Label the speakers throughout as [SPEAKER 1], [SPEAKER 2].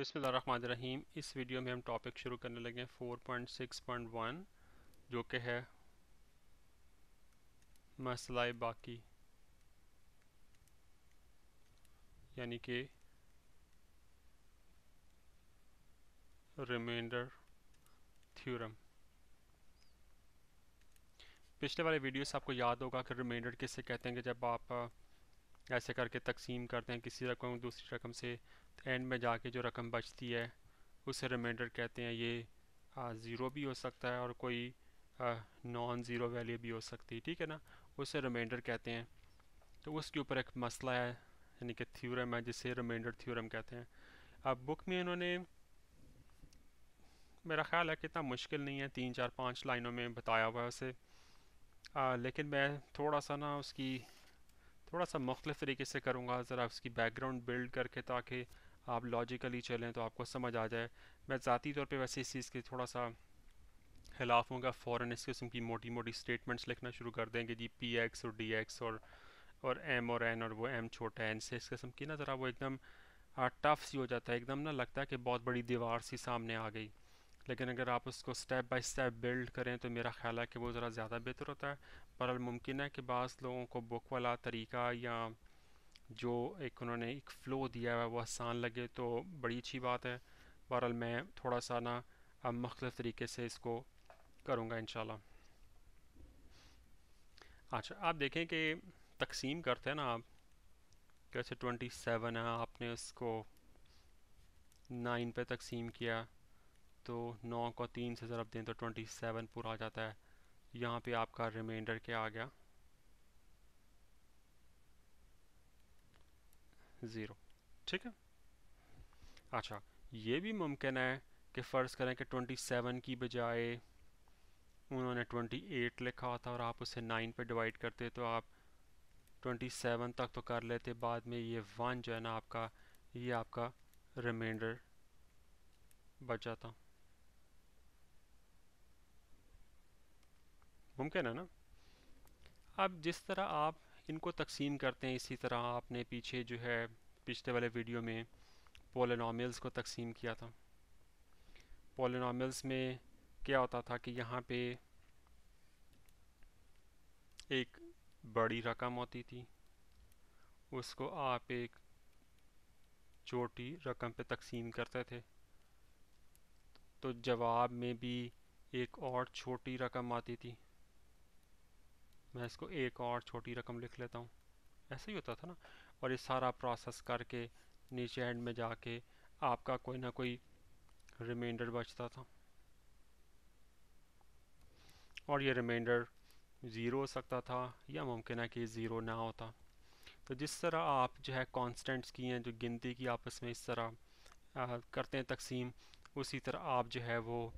[SPEAKER 1] बिस्मिल्लाहिर्रहमानिर्रहीम। इस वीडियो में हम टॉपिक शुरू करने लगे 4.6.1 जो कि है मसला बाकी। यानी कि रिमाइंडर थ्योरम पिछले वाले वीडियो से आपको याद होगा कि रिमाइंडर किससे कहते हैं कि जब आप ऐसे करके तकसीम करते हैं किसी रकम, दूसरी रकम से एंड में जाके जो रकम बचती है उसे रिमाइंडर कहते हैं। ये ज़ीरो भी हो सकता है और कोई नॉन ज़ीरो वैल्यू भी हो सकती है ठीक है ना? उसे रिमाइंडर कहते हैं। तो उसके ऊपर एक मसला है यानी कि थ्योरम है जिसे रिमाइंडर थ्योरम कहते हैं। अब बुक में इन्होंने मेरा ख्याल है कितना मुश्किल नहीं है तीन चार पाँच लाइनों में बताया हुआ है उसे। आ, लेकिन मैं थोड़ा सा ना उसकी थोड़ा सा मुख्तलिफ़ तरीके से करूँगा ज़रा उसकी बैकग्राउंड बिल्ड करके ताकि आप लॉजिकली चलें तो आपको समझ आ जाए। मैं ज़ाती तौर पे वैसे इस चीज़ के थोड़ा सा खिलाफ हूँ फ़ौर इस किस्म की मोटी मोटी स्टेटमेंट्स लिखना शुरू कर देंगे जी पी एक्स और डी एक्स और और एम और एन और वो एम छोटा एन से इस किस्म की ना ज़रा वो एकदम टफ सी हो जाता है। एकदम ना लगता है कि बहुत बड़ी दीवार सी सामने आ गई। लेकिन अगर आप उसको स्टेप बाय स्टेप बिल्ड करें तो मेरा ख्याल है कि वो ज़रा ज़्यादा बेहतर होता है। पर मुमकिन है कि बाज़ लोगों को बुक वाला तरीका या जो एक उन्होंने एक फ़्लो दिया है, वो आसान लगे तो बड़ी अच्छी बात है। बहरहाल मैं थोड़ा सा ना, अब मुख्तलिफ़ तरीके से इसको करूँगा इन अच्छा आप देखें कि तकसीम करते हैं ना आप, कैसे ट्वेंटी सेवन है, आपने उसको नाइन पे तकसीम किया तो नौ को तीन से ज़रब दें तो ट्वेंटी सेवन पूरा आ जाता है। यहाँ पे आपका रिमाइंडर क्या आ गया? ज़ीरो। ठीक है? अच्छा ये भी मुमकिन है कि फ़र्ज़ करें कि ट्वेंटी सेवन की बजाय उन्होंने ट्वेंटी एट लिखा था और आप उसे नाइन पे डिवाइड करते तो आप ट्वेंटी सेवन तक तो कर लेते, बाद में ये वन जो है ना आपका, ये आपका रिमाइंडर बच जाता मुमकिन है ना? अब जिस तरह आप इनको तकसीम करते हैं इसी तरह आपने पीछे जो है, पिछले वाले वीडियो में पोलिनॉमियल्स को तकसीम किया था। पोलिनॉमियल्स में क्या होता था कि यहाँ पे एक बड़ी रकम होती थी, उसको आप एक छोटी रकम पे तकसीम करते थे। तो जवाब में भी एक और छोटी रकम आती थी। मैं इसको एक और छोटी रकम लिख लेता हूँ। ऐसे ही होता था ना? और ये सारा प्रोसेस करके नीचे एंड में जाके आपका कोई ना कोई रिमाइंडर बचता था। और ये रिमाइंडर ज़ीरो हो सकता था या मुमकिन है कि ज़ीरो ना होता। तो जिस तरह आप जो है कॉन्स्टेंट्स की हैं जो गिनती की आपस में इस तरह आ, करते हैं तकसीम उसी तरह आप जो है वो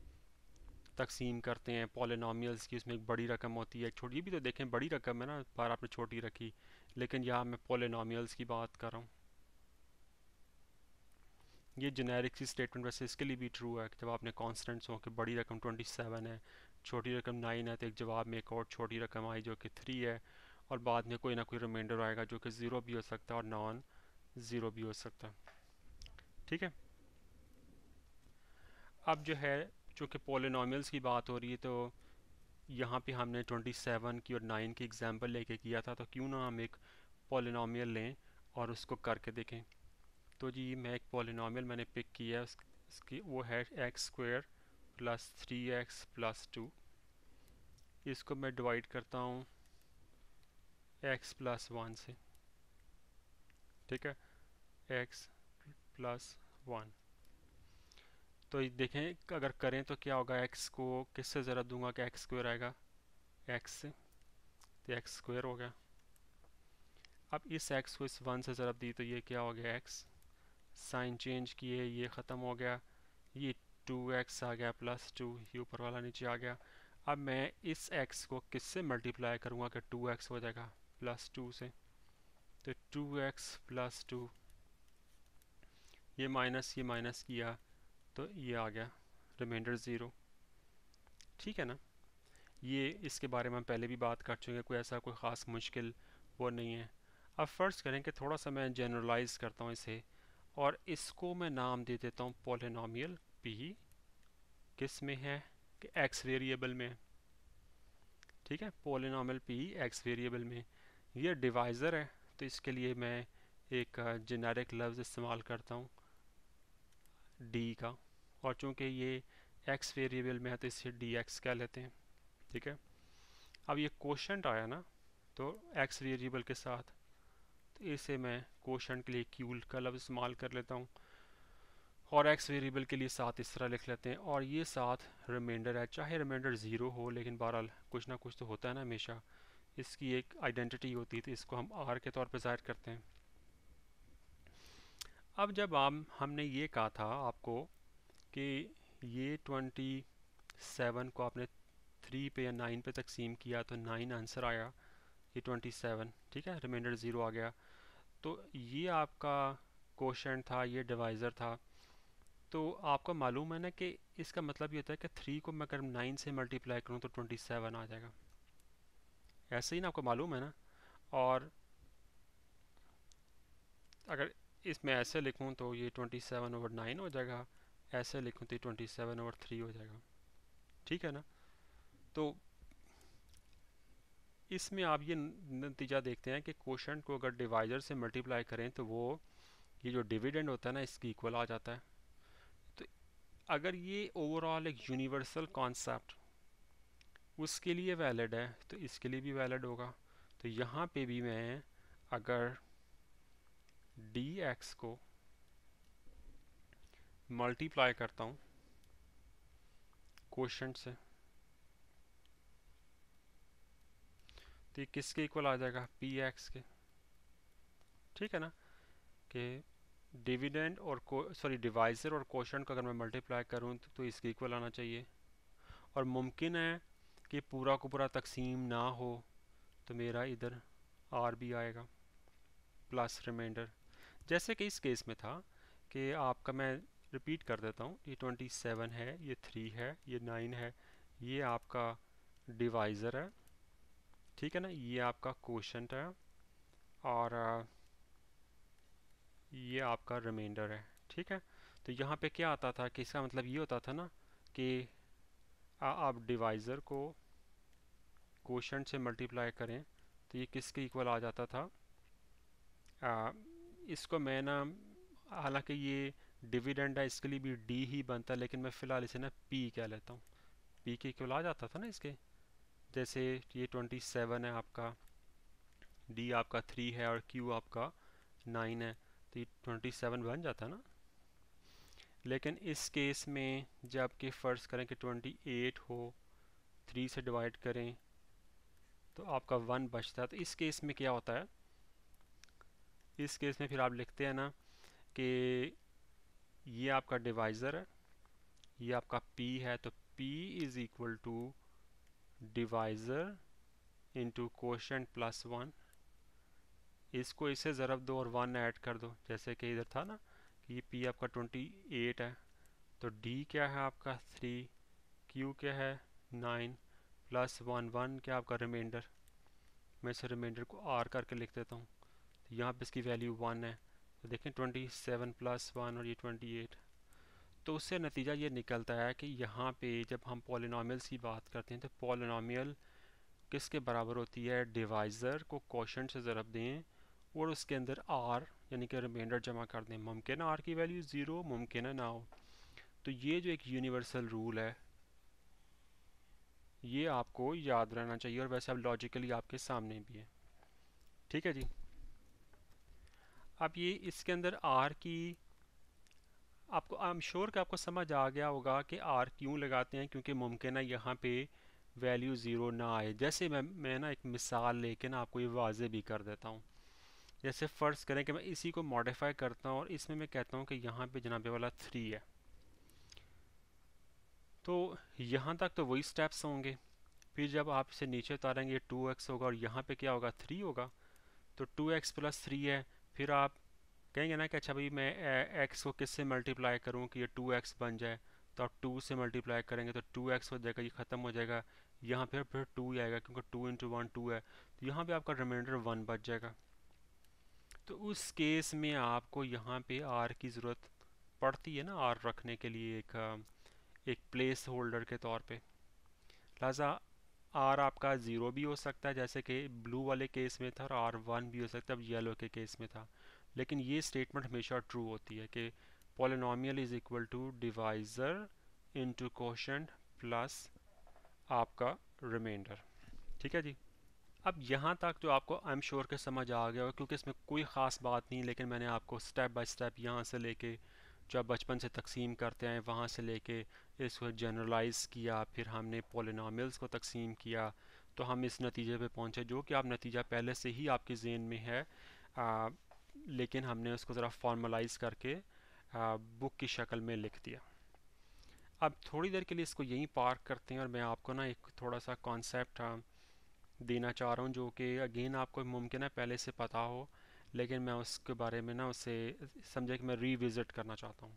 [SPEAKER 1] तकसीम करते हैं पोलिनॉमियल्स की उसमें एक बड़ी रकम होती है छोटी, ये भी तो देखें, बड़ी रकम है ना पर आपने छोटी रखी, लेकिन यहाँ मैं पोलिनॉमियल्स की बात कर रहा हूँ। ये जेनेरिक सी स्टेटमेंट वैसे इसके लिए भी ट्रू है कि जब आपने कॉन्स्टेंट्स हो कि बड़ी रकम 27 है, छोटी रकम 9 है तो एक जवाब में एक और छोटी रकम आई जो कि 3 है, और बाद में कोई ना कोई रिमाइंडर आएगा जो कि ज़ीरो भी हो सकता है और नॉन ज़ीरो भी हो सकता है। ठीक है? अब जो है चूँकि पोलिनॉमियल्स की बात हो रही है तो यहाँ पे हमने 27 की और 9 की एग्जांपल लेके किया था तो क्यों ना हम एक पोलिनॉमियल लें और उसको करके देखें। तो जी, मैं एक पोलिनॉमियल मैंने पिक किया है उसकी, वो है x square plus three x plus two इसको मैं डिवाइड करता हूँ एक्स प्लस वन से, ठीक है? एक्स प्लस वन तो देखें अगर करें तो क्या होगा? एक्स को किससे ज़रा दूँगा कि एक्स स्क्वेयर आएगा? एक्स से। तो एक्स स्क्वेयर हो गया। अब इस एक्स को इस वन से ज़रब दी तो ये क्या हो गया एक्स साइन चेंज किए, ये ख़त्म हो गया। ये टू एक्स आ गया प्लस टू ये ऊपर वाला नीचे आ गया। अब मैं इस एक्स को किससे मल्टीप्लाई करूँगा कि टू एक्स हो जाएगा? प्लस टू से। तो टू एक्स प्लस टू ये माइनस ये माइनस किया। तो ये आ गया रिमाइंडर ज़ीरो ठीक है ना? ये इसके बारे में पहले भी बात कर चुके हैं, कोई ऐसा कोई ख़ास मुश्किल वो नहीं है। अब फ़र्ज़ करें कि थोड़ा सा मैं जनरलाइज करता हूँ इसे, और इसको मैं नाम दे देता हूँ पोलिनोमियल पी किसमें है? कि एक्स वेरिएबल में। ठीक है? पोलिनोमियल पी एक्स वेरिएबल में। ये डिवाइज़र है तो इसके लिए मैं एक जेनेरिक लफ्ज़ इस्तेमाल करता हूँ। डी का। और चूँकि ये एक्स वेरिएबल में है तो इसे डी एक्स कह लेते हैं, ठीक है? अब ये क्वेश्चन आया ना तो एक्स वेरिएबल के साथ तो इसे मैं क्वेश्चन के लिए क्यूल का लफ्ज़ इस्तेमाल कर लेता हूँ। और एक्स वेरिएबल के लिए साथ इस तरह लिख लेते हैं, और ये साथ रिमाइंडर है। चाहे रिमाइंडर ज़ीरो हो, लेकिन बहरहाल कुछ ना कुछ तो होता है ना हमेशा। इसकी एक आइडेंटिटी होती है तो इसको हम आर के तौर पर ज़ाहिर करते हैं। अब जब आप हमने ये कहा था आपको कि ये ट्वेंटी सेवन को आपने थ्री पे या नाइन पे तकसीम किया तो नाइन आंसर आया ये ट्वेंटी सेवन ठीक है? रिमाइंडर ज़ीरो आ गया। तो ये आपका क्वेश्चन था, ये डिवाइज़र था। तो आपको मालूम है ना कि इसका मतलब ये होता है कि थ्री को मैं अगर नाइन से मल्टीप्लाई करूँ तो ट्वेंटी सेवन आ जाएगा। ऐसे ही ना आपको मालूम है ना? और अगर इसमें ऐसे लिखूँ तो ये ट्वेंटी सेवन ओवर नाइन हो जाएगा, ऐसे लिखूँ तो ये ट्वेंटी सेवन ओवर थ्री हो जाएगा। ठीक है ना? तो इसमें आप ये नतीजा देखते हैं कि क्वेश्चन को अगर डिवाइजर से मल्टीप्लाई करें तो वो, ये जो डिविडेंड होता है ना, इसकी इक्वल आ जाता है। तो अगर ये ओवरऑल एक यूनिवर्सल कॉन्सेप्ट उसके लिए वैलिड है तो इसके लिए भी वैलिड होगा। तो यहाँ पे भी मैं अगर डी एक्स को मल्टीप्लाई करता हूँ क्वेश्चन से। तो ये किसके इक्वल आ जाएगा? पी एक्स के। ठीक है ना? कि डिविडेंड और सॉरी डिवाइजर और क्वेश्चन को अगर मैं मल्टीप्लाई करूँ तो, तो इसके इक्वल आना चाहिए। और मुमकिन है कि पूरा को पूरा तकसीम ना हो तो मेरा इधर आर भी आएगा प्लस रिमाइंडर जैसे कि इस केस में था कि आपका मैं रिपीट कर देता हूँ, ये ट्वेंटी सेवन है, ये थ्री है, ये नाइन है, ये आपका डिवाइज़र है, ठीक है ना? ये आपका क्वेश्चन है और, ये आपका रिमाइंडर है, ठीक है? तो यहाँ पे क्या आता था कि इसका मतलब ये होता था ना कि आप डिवाइज़र को क्वेश्चन से मल्टीप्लाई करें तो ये किसके इक्वल आ जाता था? इसको मैं ना, हालाँकि ये डिविडेंड है, इसके लिए भी डी ही बनता है, लेकिन मैं फ़िलहाल इसे ना पी कह लेता हूँ। पी के इक्वल आ जाता था ना इसके? जैसे ये ट्वेंटी सेवन है आपका डी आपका थ्री है और क्यू आपका नाइन है तो ये ट्वेंटी सेवन बन जाता ना। लेकिन इस केस में जब कि फ़र्ज़ करें कि ट्वेंटी एट हो थ्री से डिवाइड करें तो आपका वन बचता है। तो इस केस में क्या होता है? इस केस में फिर आप लिखते हैं ना कि ये आपका डिवाइज़र है, ये आपका p है तो p is equal to divisor into question plus one इसको इसे ज़रब दो और वन ऐड कर दो, जैसे कि इधर था ना, कि ये p आपका ट्वेंटी एट है तो d क्या है आपका थ्री q क्या है नाइन प्लस वन वन क्या आपका रिमाइंडर मैं इसे रिमाइंडर को r करके लिख देता हूँ। यहाँ पे इसकी वैल्यू वन है। तो देखें ट्वेंटी सेवन प्लस वन और ये ट्वेंटी एट तो उससे नतीजा ये निकलता है कि यहाँ पे जब हम पॉलिनॉमियल्स की बात करते हैं तो पॉलिनॉमियल किसके बराबर होती है? डिवाइज़र को क्वेश्चन से ज़रब दें और उसके अंदर आर यानी कि रिमाइंडर जमा कर दें। मुमकिन आर की वैल्यू ज़ीरो मुमकिन है ना हो। तो ये जो एक यूनिवर्सल रूल है, ये आपको याद रहना चाहिए और वैसे अब लॉजिकली आपके सामने भी है। ठीक है जी? अब ये इसके अंदर आर की, आपको आई एम श्योर कि आपको समझ आ गया होगा कि आर क्यों लगाते हैं, क्योंकि मुमकिन है यहाँ पे वैल्यू ज़ीरो ना आए। जैसे मैं मैं ना एक मिसाल लेके ना आपको ये वाजे भी कर देता हूँ। जैसे फ़र्ज़ करें कि मैं इसी को मॉडिफाई करता हूँ और इसमें मैं कहता हूँ कि यहाँ पे जनाबे वाला थ्री है। तो यहाँ तक तो वही स्टेप्स होंगे। फिर जब आप इसे नीचे उतारेंगे टू एक्स होगा और यहाँ पे क्या होगा? थ्री होगा। तो टू एक्स प्लस थ्री है। फिर आप कहेंगे ना कि अच्छा भाई मैं एक्स को किससे मल्टीप्लाई करूँ कि ये टू एक्स बन जाए? तो आप टू से मल्टीप्लाई करेंगे तो टू एक्स हो जाएगा, ये ख़त्म हो जाएगा। यहाँ पर फिर टू ही आएगा क्योंकि टू इंटू वन टू है। तो यहाँ पर आपका रिमाइंडर वन बच जाएगा। तो उस केस में आपको यहाँ पे आर की ज़रूरत पड़ती है ना आर रखने के लिए एक एक प्लेस होल्डर के तौर पे। लिहाजा आर आपका ज़ीरो भी हो सकता है, जैसे कि ब्लू वाले केस में था और आर वन भी हो सकता है येलो के केस में था। लेकिन ये स्टेटमेंट हमेशा ट्रू होती है कि polynomial is equal to divisor into question plus आपका रिमाइंडर ठीक है जी? अब यहाँ तक तो आपको आई एम श्योर के समझ आ गया होगा, क्योंकि इसमें कोई ख़ास बात नहीं, लेकिन मैंने आपको स्टेप बाय स्टेप यहाँ से लेके जो आप बचपन से तकसीम करते हैं, वहाँ से लेके इसको जनरलाइज किया फिर हमने पोलिनॉमियल्स को तकसीम किया तो हम इस नतीजे पे पहुँचे जो कि आप नतीजा पहले से ही आपके जेन में है। आ, लेकिन हमने उसको ज़रा फॉर्मलाइज करके आ, बुक की शक्ल में लिख दिया। अब थोड़ी देर के लिए इसको यहीं पार्क करते हैं और मैं आपको ना एक थोड़ा सा कॉन्सेप्ट देना चाह रहा हूँ जो कि अगेन आपको मुमकिन है पहले से पता हो लेकिन मैं उसके बारे में ना उसे समझे कि मैं रीविज़िट करना चाहता हूँ।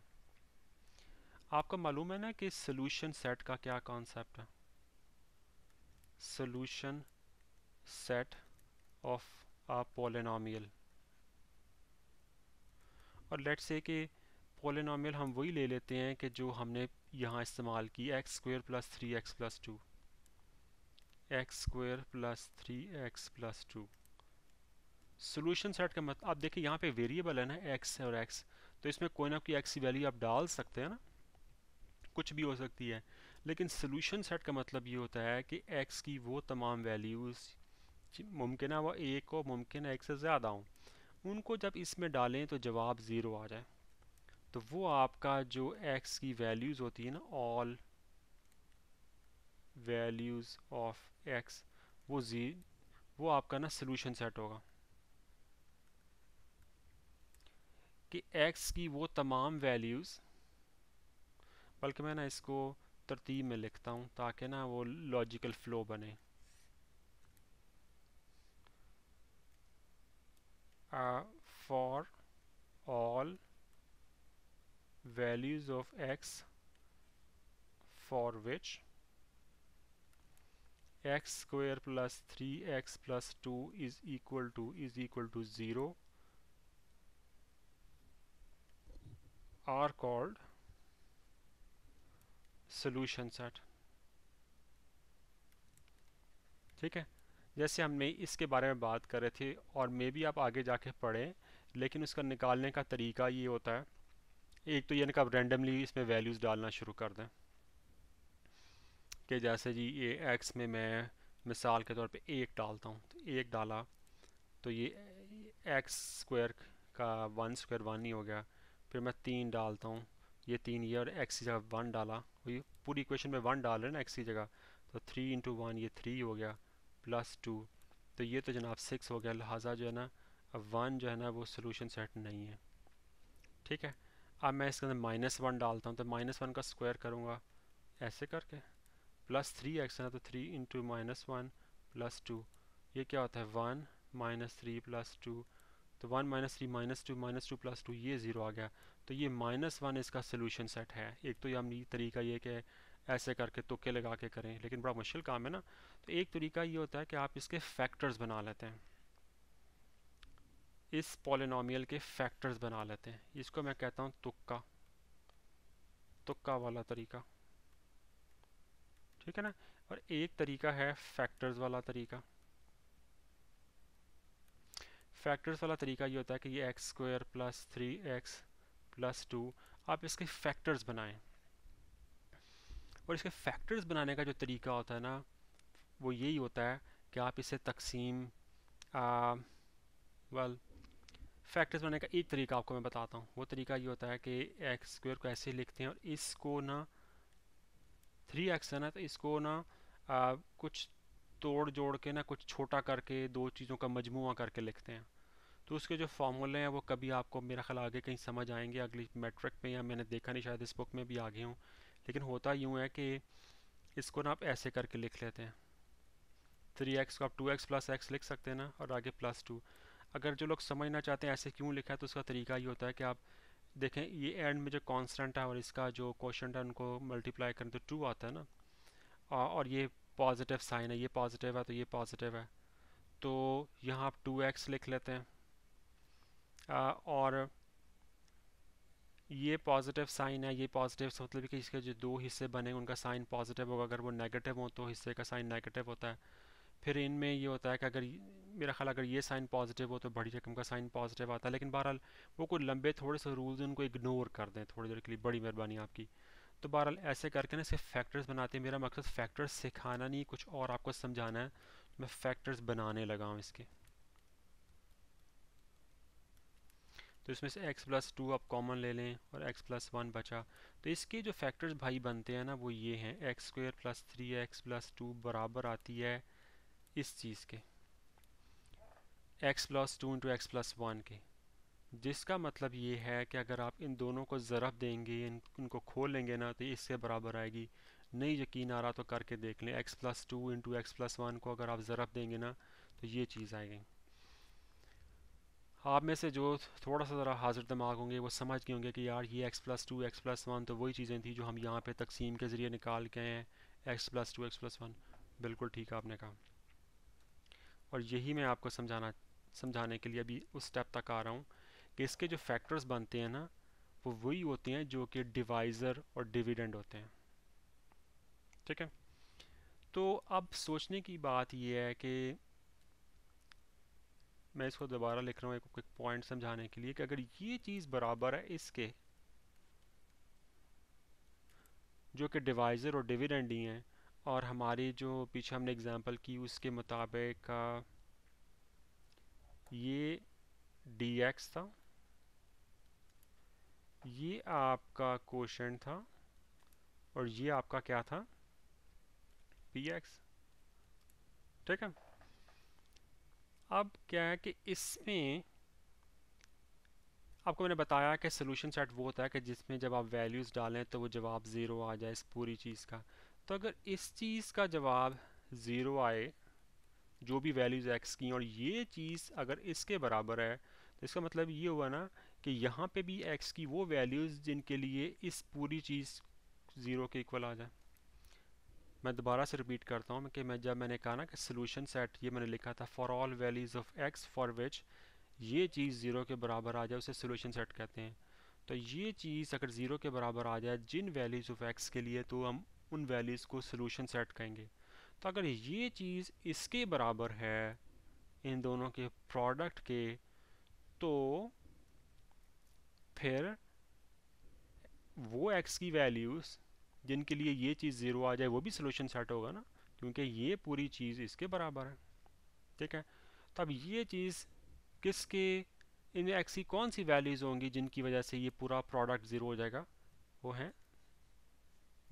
[SPEAKER 1] आपको मालूम है ना कि सोल्यूशन सेट का क्या कॉन्सेप्ट है? Solution set of a polynomial और लेट्स से कि पोलिनोमियल हम वही ले लेते हैं कि जो हमने यहाँ इस्तेमाल की x square plus three x plus two x square plus three x plus two solution set का मतलब आप देखिए यहाँ पे वेरिएबल है ना एक्स और एक्स तो इसमें कोई ना कोई एक्स की वैल्यू आप डाल सकते हैं ना? कुछ भी हो सकती है। लेकिन सोल्यूशन सेट का मतलब ये होता है कि एक्स की वो तमाम वैल्यूज़ मुमकिन है वो एक हो, मुमकिन है एक से ज़्यादा हो, उनको जब इसमें डालें तो जवाब ज़ीरो आ जाए। तो वो आपका जो एक्स की वैल्यूज़ होती है ना ऑल वैल्यूज़ ऑफ़ एक्स वो जी वो आपका ना सोल्यूशन सेट होगा। कि एक्स की वो तमाम वैल्यूज़ बल्कि मैं ना इसको तरतीब में लिखता हूँ ताकि ना वो लॉजिकल फ़्लो बने। For all values of x for which x square plus three x plus two is equal to is equal to zero are called solution set ठीक है? जैसे हमने इसके बारे में बात कर रहे थे और मे भी आप आगे जाके पढ़ें, लेकिन उसका निकालने का तरीका ये होता है। एक तो ये आप रेंडमली इसमें वैल्यूज़ डालना शुरू कर दें। कि जैसे जी ये एक्स में मैं मिसाल के तौर पे एक डालता हूँ तो एक डाला तो ये एक्स स्क्वायर का वन स्क्वायर वन ही हो गया। फिर मैं तीन डालता हूँ ये तीन ये और एक्स की जगह वन डाला। वही पूरी इक्वेशन में वन डाल रहे ना एक्स की जगह। तो थ्री इंटू वन ये थ्री हो गया प्लस टू तो ये तो जनाब सिक्स हो गया। लिहाजा जो है ना, अब वन जो है ना, वो सोल्यूशन सेट नहीं है। ठीक है? अब मैं इसके अंदर माइनस वन डालता हूँ। तो माइनस वन का स्क्वायर करूँगा। ऐसे करके। प्लस थ्री एक्स है ना तो three into minus one plus two ये क्या होता है? One minus three plus two तो one minus three minus two minus two plus two ये ज़ीरो आ गया। तो ये माइनस वन इसका सोल्यूशन सेट है। एक तो ये हम तरीका ये कि ऐसे करके तुक्के लगा के करें, लेकिन बड़ा मुश्किल काम है ना। तो एक तरीका ये होता है कि आप इसके फैक्टर्स बना लेते हैं। इस पोलिनोमियल के फैक्टर्स बना लेते हैं। इसको मैं कहता हूँ तुक्का। तुक्का वाला तरीका। ठीक है ना? और एक तरीका है फैक्टर्स वाला तरीका। फैक्टर्स वाला तरीका ये होता है कि ये x square plus three x plus two आप इसके फैक्टर्स बनाएँ। और इसके फैक्टर्स बनाने का जो तरीका होता है ना वो यही होता है कि आप इसे तकसीम वेल फैक्टर्स बनाने का एक तरीका आपको मैं बताता हूँ। वो तरीका ये होता है कि एक्स स्क्वायर को ऐसे लिखते हैं और इसको ना थ्री एक्स है ना तो इसको ना आ, कुछ तोड़ जोड़ के ना कुछ छोटा करके दो चीज़ों का मजमू करके लिखते हैं। तो उसके जो फार्मूले हैं, वो कभी आपको मेरा ख्याल आगे कहीं समझ आएँगे, अगली मेट्रिक में या मैंने देखा नहीं, शायद इस बुक में भी आगे हूँ। लेकिन होता यूँ है कि इसको ना आप ऐसे करके लिख लेते हैं। थ्री एक्स को आप टू एक्स प्लस एक्स लिख सकते हैं ना, और आगे प्लस टू अगर जो लोग समझना चाहते हैं ऐसे क्यों लिखा है तो उसका तरीका ये होता है कि आप देखें, ये एंड में जो कॉन्स्टेंट है और इसका जो क्वेश्चन है, उनको मल्टीप्लाई करें तो टू आता है ना। और ये पॉजिटिव साइन है, ये पॉजिटिव है तो ये पॉजिटिव है। तो यहाँ आप टू एक्स लिख लेते हैं। और ये पॉजिटिव साइन है, ये पॉजिटिव मतलब कि इसके जो दो हिस्से बने, उनका साइन पॉजिटिव होगा। अगर वो नेगेटिव हो तो हिस्से का साइन नेगेटिव होता है। फिर इनमें ये होता है कि अगर मेरा ख्याल अगर ये साइन पॉजिटिव हो तो बड़ी रकम का साइन पॉजिटिव आता है। लेकिन बहरहाल, वो कोई लंबे, थोड़े से रूल्स उनको इग्नोर कर दें थोड़ी देर के लिए। बड़ी मेहरबानी आपकी। तो बहरहाल, ऐसे करके ना सिर्फ़ फैक्टर्स बनाते हैं। मेरा मकसद फैक्टर्स सिखाना नहीं, कुछ और आपको समझाना है। मैं फैक्टर्स बनाने लगा हूँ इसके। तो इसमें से x प्लस टू आप कॉमन ले लें और x प्लस वन बचा। तो इसके जो फैक्टर्स भाई बनते हैं ना, वो ये हैं। X square plus three x plus two बराबर आती है इस चीज़ के। x plus two into x plus one के। जिसका मतलब ये है कि अगर आप इन दोनों को ज़रफ़ देंगे, इन, इनको खोल लेंगे ना तो इसके बराबर आएगी। नहीं यकीन आ रहा तो करके देख लें। x plus two into x plus one को अगर आप ज़रफ़ देंगे ना तो ये चीज़ आएगी। आप में से जो थोड़ा सा ज़रा हाजिर दिमाग होंगे, वो समझ गए होंगे कि यार ये x plus two x plus one तो वही चीज़ें थी जो हम यहाँ पे तकसीम के ज़रिए निकाल के हैं। X plus two x plus one बिल्कुल ठीक है आपने कहा। और यही मैं आपको समझाना, समझाने के लिए अभी उस स्टेप तक आ रहा हूँ कि इसके जो फैक्टर्स बनते हैं ना, वो वही होते हैं जो कि डिवाइज़र और डिविडेंड होते हैं। ठीक है? तो अब सोचने की बात यह है कि मैं इसको दोबारा लिख रहा हूँ एक क्विक पॉइंट समझाने के लिए कि अगर ये चीज़ बराबर है इसके, जो कि डिवाइज़र और डिविडेंड ही हैं, और हमारी जो पीछे हमने एग्जांपल की उसके मुताबिक ये डी एक्स था, ये आपका क्वेश्चन था, और ये आपका क्या था? पी एक्स ठीक है? अब क्या है कि इसमें आपको मैंने बताया कि सोल्यूशन सेट वो होता है कि जिसमें जब आप वैल्यूज़ डालें तो वो जवाब ज़ीरो आ जाए इस पूरी चीज़ का। तो अगर इस चीज़ का जवाब ज़ीरो आए, जो भी वैल्यूज़ एक्स की और ये चीज़ अगर इसके बराबर है तो इसका मतलब ये हुआ ना कि यहाँ पे भी एक्स की वो वैल्यूज़ जिनके लिए इस पूरी चीज़ ज़ीरो के इक्वल आ जाए। मैं दोबारा से रिपीट करता हूँ कि मैं जब मैंने कहा ना कि सोल्यूशन सेट ये मैंने लिखा था for all values of x for which ये चीज़ ज़ीरो के बराबर आ जाए, उसे सोल्यूशन सेट कहते हैं। तो ये चीज़ अगर ज़ीरो के बराबर आ जाए, जिन वैल्यूज़ ऑफ़ एक्स के लिए तो हम उन वैल्यूज़ को सोल्यूशन सेट कहेंगे। तो अगर ये चीज़ इसके बराबर है, इन दोनों के प्रोडक्ट के तो फिर वो एक्स की वैल्यूज़ जिनके लिए ये चीज़ ज़ीरो आ जाए, वो भी सोल्यूशन सेट होगा ना, क्योंकि ये पूरी चीज़ इसके बराबर है। ठीक है? तो अब ये चीज़ किसके, इन एक्सी कौन सी वैल्यूज़ होंगी जिनकी वजह से ये पूरा प्रोडक्ट ज़ीरो हो जाएगा? वो हैं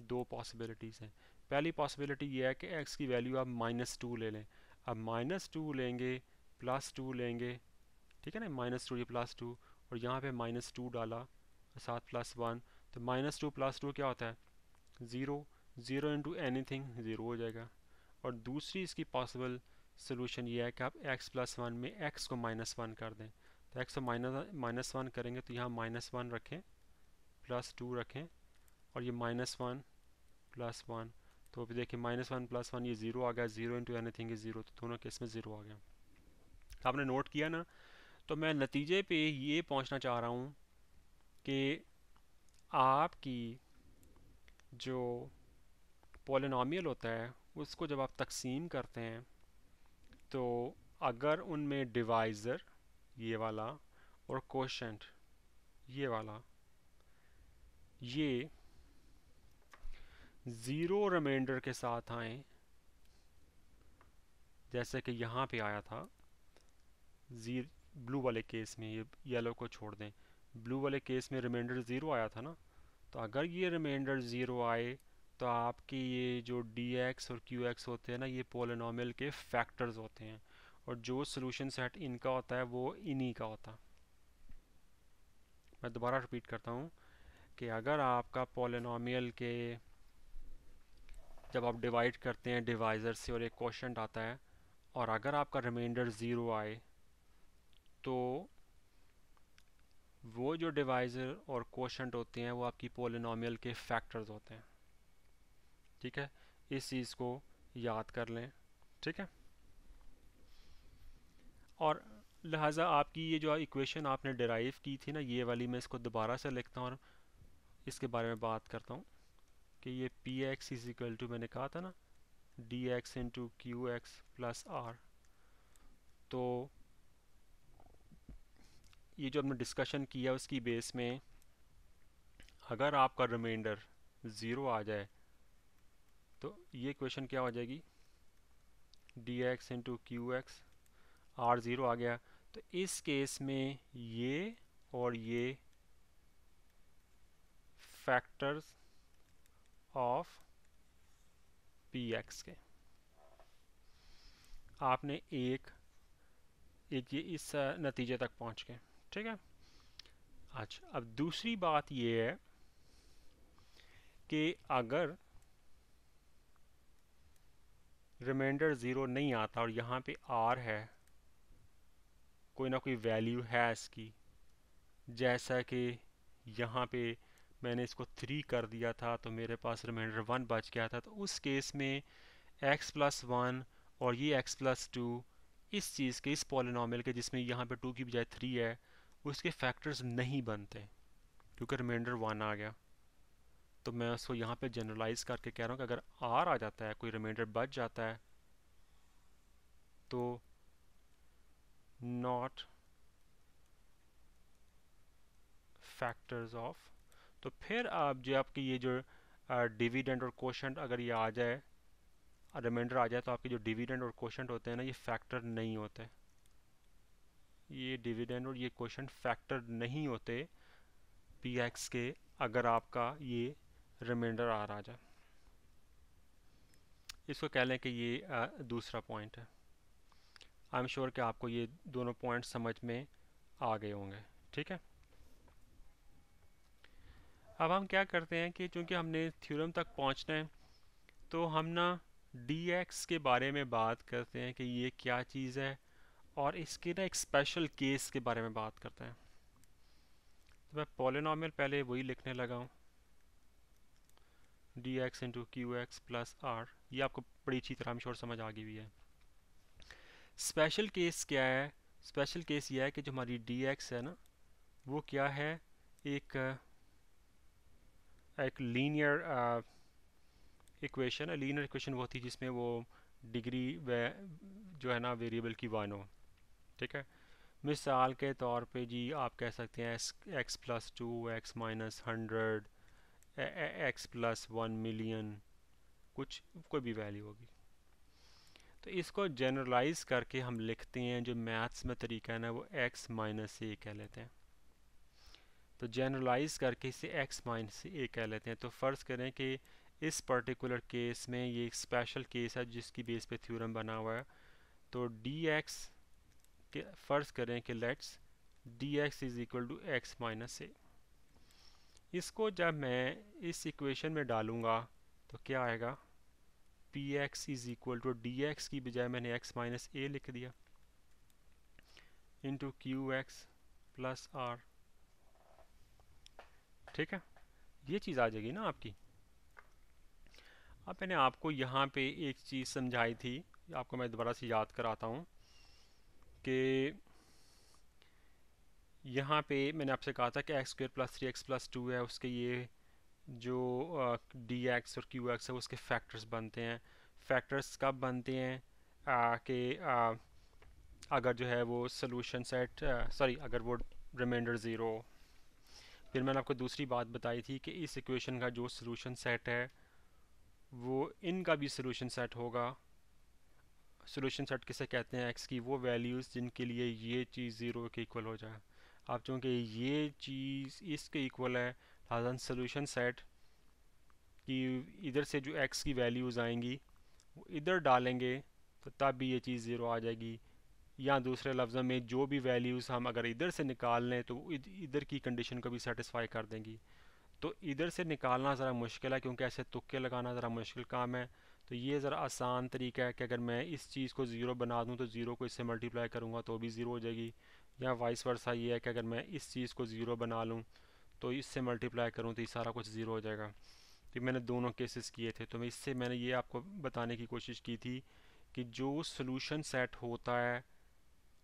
[SPEAKER 1] दो पॉसिबिलिटीज़ हैं। पहली पॉसिबिलिटी ये है कि एक्स की वैल्यू आप माइनस टू ले लें। अब माइनस टू लेंगे प्लस टू लेंगे, ठीक है ना? माइनस टू ये प्लस टू और यहाँ पे माइनस टू डाला साथ प्लस वन तो माइनस टू प्लस टू क्या होता है? Zero zero into anything zero हो जाएगा। और दूसरी इसकी पॉसिबल सोल्यूशन ये है कि आप x प्लस वन में x को माइनस वन कर दें। तो x को माइनस माइनस वन करेंगे तो यहाँ माइनस वन रखें प्लस टू रखें और ये माइनस वन प्लस वन तो अभी देखिए माइनस वन प्लस वन ये ज़ीरो आ गया zero into anything zero तो दोनों केस में ज़ीरो आ गया। आपने नोट किया ना? तो मैं नतीजे पे ये पहुँचना चाह रहा हूँ कि आपकी जो पोलिनोमियल होता है, उसको जब आप तकसीम करते हैं तो अगर उनमें डिवाइज़र ये वाला और कोशेंट ये वाला, ये ज़ीरो रिमाइंडर के साथ आए, जैसे कि यहाँ पे आया था जी ब्लू वाले केस में ये येलो को छोड़ दें ब्लू वाले केस में रिमाइंडर ज़ीरो आया था ना तो अगर ये रिमाइंडर ज़ीरो आए तो आपके ये जो डी एक्स और क्यू एक्स होते हैं ना, ये पोलिनोमियल के फैक्टर्स होते हैं। और जो सोल्यूशन सेट इनका होता है, वो इन्हीं का होता मैं दोबारा रिपीट करता हूँ कि अगर आपका पोलिनोमियल के जब आप डिवाइड करते हैं डिवाइज़र से और एक क्वेश्चन आता है, और अगर आपका रिमाइंडर ज़ीरो आए तो वो जो डिवाइज़र और क्वेश्चंट होते हैं, वो आपकी पोलिनोमियल के फैक्टर्स होते हैं। ठीक है? इस चीज़ को याद कर लें। ठीक है? और लिहाजा आपकी ये जो इक्वेशन आपने डिराइव की थी ना, ये वाली मैं इसको दोबारा से लिखता हूँ और इसके बारे में बात करता हूँ कि ये p x is equal to मैंने कहा था ना d x into q x plus r तो ये जो हमने डिस्कशन किया उसकी बेस में, अगर आपका रिमाइंडर ज़ीरो आ जाए तो ये क्वेश्चन क्या हो जाएगी? D x into q x r zero आ गया। तो इस केस में ये और ये फैक्टर्स ऑफ़ पी एक्स के। आपने एक एक ये इस नतीजे तक पहुँच गए। ठीक है? अच्छा अब दूसरी बात ये है कि अगर रिमाइंडर ज़ीरो नहीं आता और यहाँ पे आर है, कोई ना कोई वैल्यू है इसकी। जैसा कि यहाँ पे मैंने इसको थ्री कर दिया था तो मेरे पास रिमाइंडर वन बच गया था तो उस केस में एक्स प्लस वन और ये एक्स प्लस टू इस चीज़ के, इस पॉलिनॉमियल के, जिसमें यहाँ पे टू की बजाय थ्री है उसके फैक्टर्स नहीं बनते। क्योंकि रिमाइंडर वन आ गया। तो मैं उसको यहाँ पे जनरलाइज करके कह रहा हूँ कि अगर आर आ जाता है, कोई रिमाइंडर बच जाता है तो नॉट फैक्टर्स ऑफ़ तो फिर आप जो आपकी ये जो डिविडेंड और क्वेश्चन अगर ये आ जाए रिमाइंडर आ जाए तो आपके जो डिविडेंड और क्वेश्चन होते हैं ना, ये फैक्टर नहीं होते। ये डिविडेंड और ये क्वेश्चन फैक्टर नहीं होते पी एक्स के अगर आपका ये रिमाइंडर आ रहा जाए इसको कह लें कि ये आ, दूसरा पॉइंट है। आई एम श्योर कि आपको ये दोनों पॉइंट समझ में आ गए होंगे ठीक है? अब हम क्या करते हैं कि चूँकि हमने थ्योरम तक पहुँचना है तो हम ना डी एक्स के बारे में बात करते हैं कि ये क्या चीज़ है और इसके ना एक स्पेशल केस के बारे में बात करते हैं। तो मैं पोलिनॉमियल पहले वही लिखने लगा हूँ। D x into q x plus r ये आपको बड़ी अच्छी तरह श्योर समझ आ गई हुई है। स्पेशल केस क्या है? स्पेशल केस ये है कि जो हमारी डी एक्स है ना, वो क्या है? एक एक लीनियर इक्वेशन है लीनियर इक्वेशन वो थी जिसमें वो डिग्री व, जो है ना वेरिएबल की वन हो। ठीक है? मिसाल के तौर पे जी आप कह सकते हैं x plus two x minus hundred x plus one million कुछ, कोई भी वैल्यू होगी। तो इसको जनरलाइज करके हम लिखते हैं, जो मैथ्स में तरीका है ना, वो एक्स माइनस ए कह लेते हैं। तो जनरलाइज करके इसे एक्स माइनस ए कह लेते हैं। तो फ़र्ज़ करें कि इस पर्टिकुलर केस में ये एक स्पेशल केस है, जिसकी बेस पे थ्योरम बना हुआ है। तो डी एक्स के फ़र्ज़ करें कि let's d x is equal to x minus a इसको जब मैं इस इक्वेशन में डालूँगा तो क्या आएगा? P x is equal to d x की बजाय मैंने एक्स माइनस ए लिख दिया। Into q x plus r ठीक है? ये चीज़ आ जाएगी ना आपकी। अब मैंने आपको यहाँ पे एक चीज़ समझाई थी, आपको मैं दोबारा से याद कराता हूँ। कि यहाँ पे मैंने आपसे कहा था कि x square plus three x plus two है, उसके ये जो डी एक्स और क्यू एक्स है, उसके फैक्टर्स बनते हैं। फैक्टर्स कब बनते हैं? कि अगर जो है वो सोलूशन सेट सॉरी अगर वो रिमाइंडर ज़ीरो फिर मैंने आपको दूसरी बात बताई थी कि इस इक्वेशन का जो सोलूशन सेट है, वो इनका भी सोलूशन सेट होगा। सोल्यूशन सेट किसे कहते हैं? एक्स की वो वैल्यूज़ जिनके लिए ये चीज़ ज़ीरो के इक्वल हो जाए। आप चूँकि ये चीज़ इसके इक्वल है लिहाजा सोल्यूशन सेट कि इधर से जो एक्स की वैल्यूज़ आएँगी, वो इधर डालेंगे तो तब भी ये चीज़ ज़ीरो आ जाएगी। या दूसरे लफ्ज़ों में जो भी वैल्यूज़ हम अगर इधर से निकाल लें तो इधर की कंडीशन को भी सेटिस्फाई कर देंगी। तो इधर से निकालना ज़रा मुश्किल है, क्योंकि ऐसे तुक्के लगाना ज़रा मुश्किल काम है। तो ये ज़रा आसान तरीका है कि अगर मैं इस चीज़ को ज़ीरो बना दूँ तो ज़ीरो को इससे मल्टीप्लाई करूँगा तो भी ज़ीरो हो जाएगी। या वाइस वर्सा ये है कि अगर मैं इस चीज़ को ज़ीरो बना लूँ तो इससे मल्टीप्लाई करूँ तो ये सारा कुछ ज़ीरो हो जाएगा। तो मैंने दोनों केसेस किए थे तो मैं इससे मैंने ये आपको बताने की कोशिश की थी कि जो सोलूशन सेट होता है,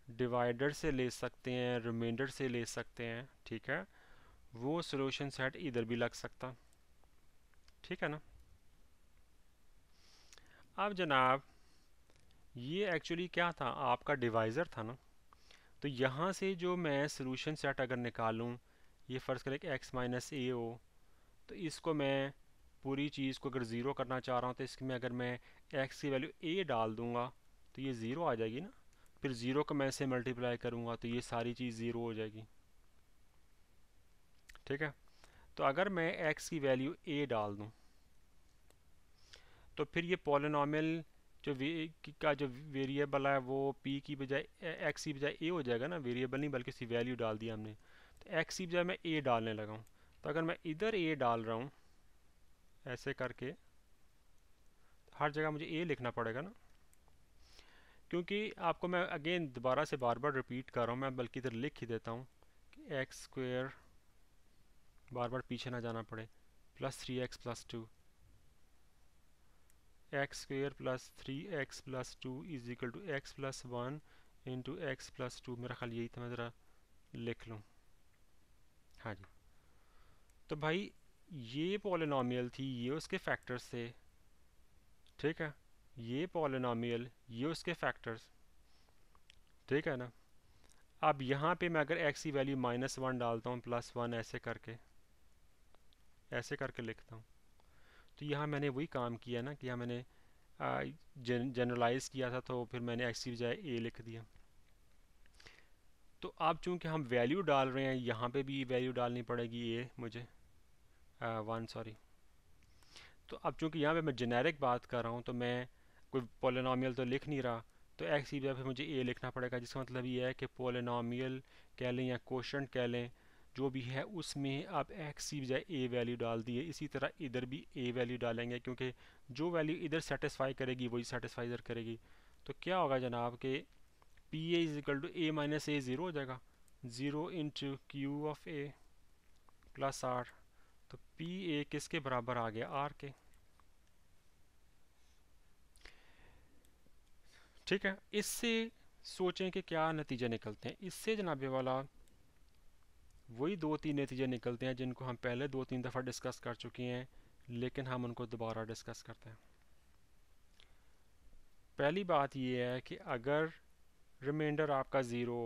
[SPEAKER 1] डिवाइडर से ले सकते हैं, रिमाइंडर से ले सकते हैं, ठीक है? वो सोलूशन सेट इधर भी लग सकता। ठीक है ना? अब जनाब, ये एक्चुअली क्या था? आपका डिवाइज़र था ना? तो यहाँ से जो मैं सोलूशन सेट अगर निकालूँ, ये फ़र्ज़ करें कि एक्स माइनस ए हो तो इसको मैं पूरी चीज़ को अगर ज़ीरो करना चाह रहा हूँ तो इसमें अगर मैं एक्स की वैल्यू ए डाल दूँगा तो ये ज़ीरो आ जाएगी ना? फिर ज़ीरो को मैं इसे मल्टीप्लाई करूँगा तो ये सारी चीज़ ज़ीरो हो जाएगी। ठीक है? तो अगर मैं एक्स की वैल्यू ए डाल दूँ तो फिर ये पोलिनॉमियल जो वे का जो वेरिएबल है, वो पी की बजाय एक्स की बजाय ए हो जाएगा ना वेरिएबल नहीं, बल्कि उसकी वैल्यू डाल दिया हमने। तो एक्स की बजाय मैं ए डालने लगा हूँ। तो अगर मैं इधर ए डाल रहा हूँ, ऐसे करके हर जगह मुझे ए लिखना पड़ेगा ना। क्योंकि आपको मैं अगेन दोबारा से बार बार रिपीट कर रहा हूँ, मैं बल्कि इधर लिख ही देता हूँ कि एक्स स्क्वेयर बार बार पीछे ना जाना पड़े। Plus three x plus two x square plus three x plus two is equal to x plus one into x plus two मेरा ख्याल यही था, मैं ज़रा लिख लूँ। हाँ जी। तो भाई, ये पोलिनोमियल थी, ये उसके फैक्टर्स थे। ठीक है? ये पोलिनोमियल ये उसके फैक्टर्स ठीक है ना? अब यहाँ पे मैं अगर एक्स की वैल्यू माइनस वन डालता हूँ प्लस वन ऐसे करके ऐसे करके लिखता हूँ। तो यहाँ मैंने वही काम किया ना कि यहाँ मैंने जनरलाइज किया था तो फिर मैंने एक्स की बजाय ए लिख दिया। तो अब चूँकि हम वैल्यू डाल रहे हैं, यहाँ पे भी वैल्यू डालनी पड़ेगी ए मुझे वन सॉरी तो अब चूँकि यहाँ पे मैं जेनेरिक बात कर रहा हूँ तो मैं कोई पोलिनोमियल तो लिख नहीं रहा तो एक्स की जगह मुझे ए लिखना पड़ेगा, जिसका मतलब ये है कि पोलिनोमियल कह लें या क्वेश्चन कह लें जो भी है उसमें आप एक्स की बजाय ए वैल्यू डाल दिए। इसी तरह इधर भी ए वैल्यू डालेंगे क्योंकि जो वैल्यू इधर सेटिस्फाई करेगी, वही सेटिस्फाई इधर करेगी। तो क्या होगा जनाब के p a is equal to a minus a zero हो जाएगा। Zero into q of a plus r तो पी ए किसके बराबर आ गया? आर के। ठीक है, इससे सोचें कि क्या नतीजे निकलते हैं। इससे जनाबे वाला वही दो तीन नतीजे निकलते हैं जिनको हम पहले दो तीन दफ़ा डिस्कस कर चुके हैं, लेकिन हम उनको दोबारा डिस्कस करते हैं। पहली बात यह है कि अगर रिमाइंडर आपका ज़ीरो